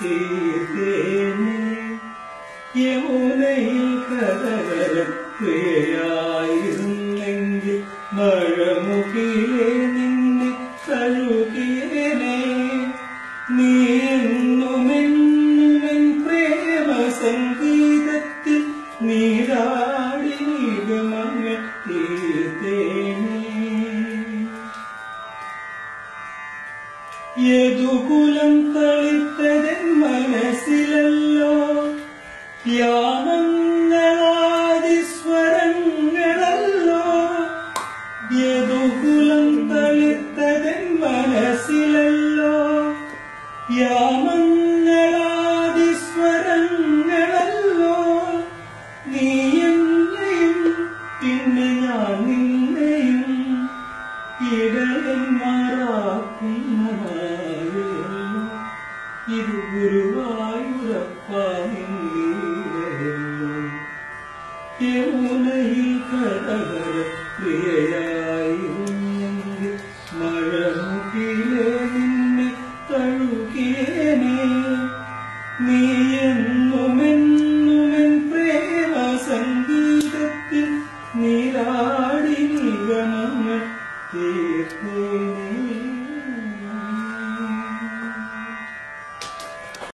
പ്രിയായിരുന്നെങ്കിൽ യമുനയിൽ കഥകര പ്രിയായിരുന്നെങ്കിൽ മഴമുകിലേ നീരാടി നിഗമങ്ങൾ തീർത്തേനേ യദുകുലം തളിത്തതൻ മനസ്സിലല്ലോ? യാമങ്ങളാദിസ്വരങ്ങളല്ലോ യദുകുലം തളിത്തതൻ മനസ്സിലല്ലോ? യാമങ്ങളാദിസ്വരങ്ങളല്ലോ ഗുരുവായൂരപ്പാവില്ലല്ലോ യമുനയിൽ കടകര പ്രിയയായിരുന്നെങ്കിൽ മഴമുകിലെ നിന്നെ തഴുകിയേനെ. നീ എന്നുമെന്നുമെൻ പ്രേമ സംഗീതത്തിൽ നീരാടി നിഗമങ്ങൾ തീർത്തേനേ